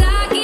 like